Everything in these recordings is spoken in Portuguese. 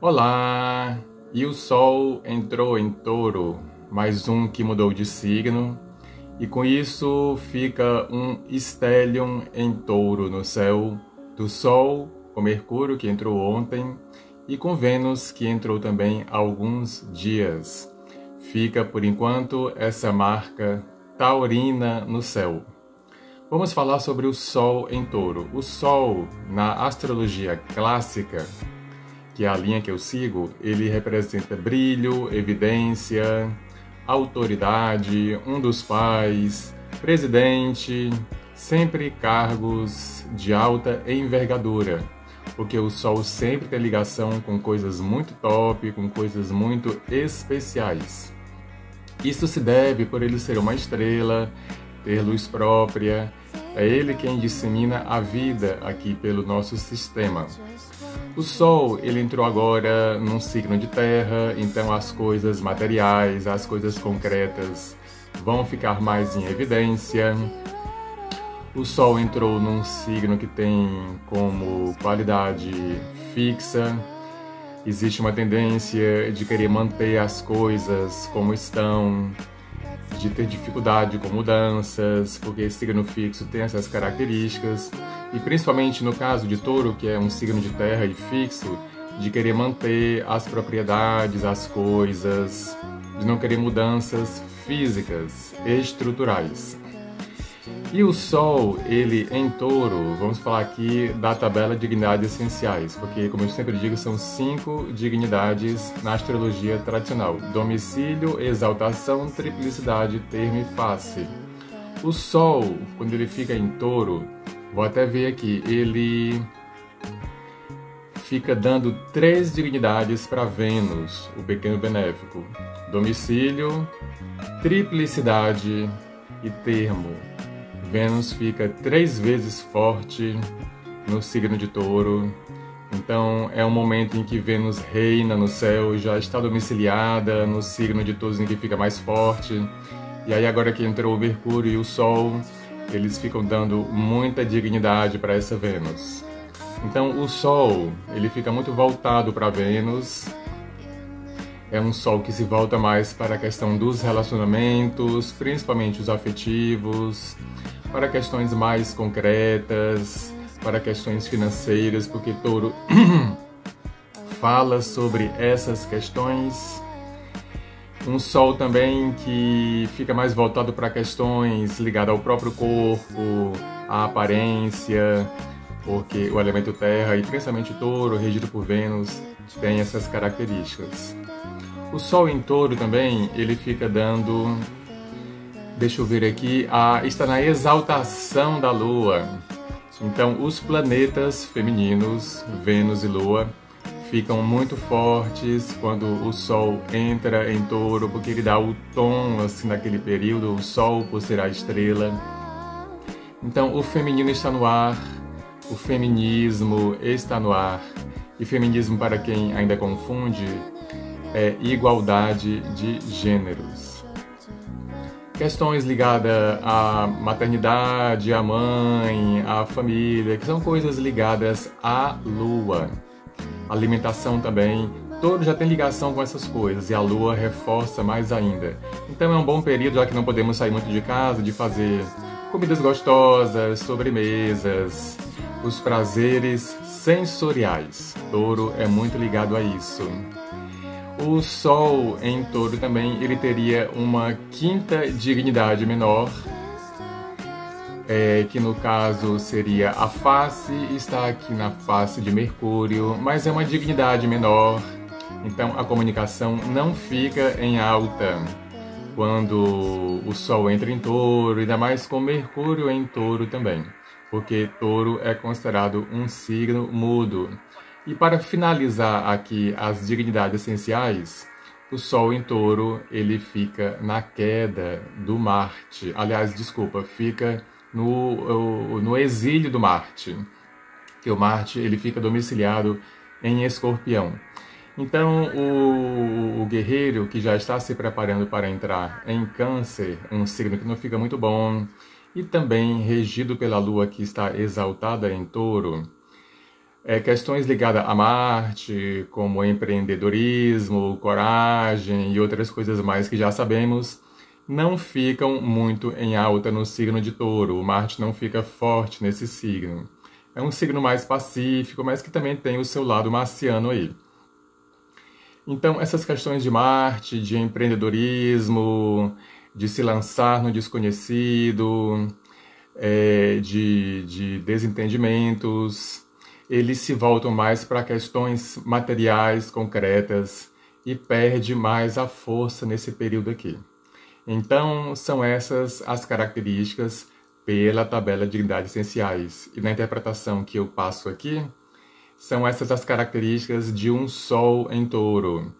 Olá! E o Sol entrou em touro, mais um que mudou de signo, e com isso fica um stellium em touro no céu do Sol, com Mercúrio que entrou ontem, e com Vênus que entrou também há alguns dias. Fica por enquanto essa marca taurina no céu. Vamos falar sobre o Sol em touro. O Sol, na astrologia clássica, que é a linha que eu sigo, ele representa brilho, evidência, autoridade, um dos pais, presidente, sempre cargos de alta envergadura, porque o Sol sempre tem ligação com coisas muito top, com coisas muito especiais. Isso se deve por ele ser uma estrela, ter luz própria, é ele quem dissemina a vida aqui pelo nosso sistema. O Sol, ele entrou agora num signo de terra, então as coisas materiais, as coisas concretas vão ficar mais em evidência. O Sol entrou num signo que tem como qualidade fixa. Existe uma tendência de querer manter as coisas como estão, de ter dificuldade com mudanças, porque signo fixo tem essas características, e principalmente no caso de touro, que é um signo de terra e fixo, de querer manter as propriedades, as coisas, de não querer mudanças físicas, estruturais. E o Sol, ele em touro, vamos falar aqui da tabela de dignidades essenciais, porque, como eu sempre digo, são cinco dignidades na astrologia tradicional: domicílio, exaltação, triplicidade, termo e face. O Sol, quando ele fica em touro, vou até ver aqui, ele fica dando três dignidades para Vênus, o pequeno benéfico: domicílio, triplicidade e termo. Vênus fica três vezes forte no signo de Touro. Então é um momento em que Vênus reina no céu, já está domiciliada no signo de Touro, em que fica mais forte. E aí agora que entrou o Mercúrio e o Sol, eles ficam dando muita dignidade para essa Vênus. Então o Sol, ele fica muito voltado para Vênus. É um Sol que se volta mais para a questão dos relacionamentos, principalmente os afetivos, para questões mais concretas, para questões financeiras, porque Touro fala sobre essas questões. Um Sol também que fica mais voltado para questões ligadas ao próprio corpo, à aparência, porque o elemento Terra e principalmente Touro, regido por Vênus, tem essas características. O Sol em Touro também, ele fica dando deixa eu ver aqui, a, está na exaltação da Lua. Então, os planetas femininos, Vênus e Lua, ficam muito fortes quando o Sol entra em touro, porque ele dá o tom assim naquele período, o Sol por ser a estrela. Então, o feminino está no ar, o feminismo está no ar. E feminismo, para quem ainda confunde, é igualdade de gêneros questões ligadas à maternidade, à mãe, à família, que são coisas ligadas à lua. Alimentação também, todo já tem ligação com essas coisas e a lua reforça mais ainda. Então é um bom período, já que não podemos sair muito de casa, de fazer comidas gostosas, sobremesas, os prazeres sensoriais. Touro é muito ligado a isso. O Sol em touro também ele teria uma quinta dignidade menor, é, que no caso seria a face, está aqui na face de Mercúrio, mas é uma dignidade menor, então a comunicação não fica em alta quando o Sol entra em touro, ainda mais com Mercúrio em touro também, porque touro é considerado um signo mudo. E para finalizar aqui as dignidades essenciais, o Sol em Touro ele fica na queda do Marte. Aliás, desculpa, fica no, no exílio do Marte, que o Marte ele fica domiciliado em Escorpião. Então, o, o, guerreiro que já está se preparando para entrar em Câncer, um signo que não fica muito bom, e também regido pela Lua que está exaltada em Touro, é, questões ligadas a Marte, como empreendedorismo, coragem e outras coisas mais que já sabemos, não ficam muito em alta no signo de touro. O Marte não fica forte nesse signo. É um signo mais pacífico, mas que também tem o seu lado marciano aí. Então, essas questões de Marte, de empreendedorismo, de se lançar no desconhecido, é, de, de desentendimentos, eles se voltam mais para questões materiais, concretas, e perde mais a força nesse período aqui. Então, são essas as características pela tabela de idades essenciais. E na interpretação que eu passo aqui, são essas as características de um Sol em touro.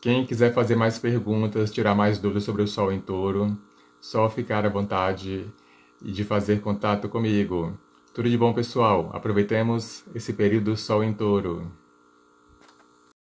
Quem quiser fazer mais perguntas, tirar mais dúvidas sobre o Sol em touro, só ficar à vontade de fazer contato comigo. Tudo de bom, pessoal. Aproveitemos esse período Sol em touro.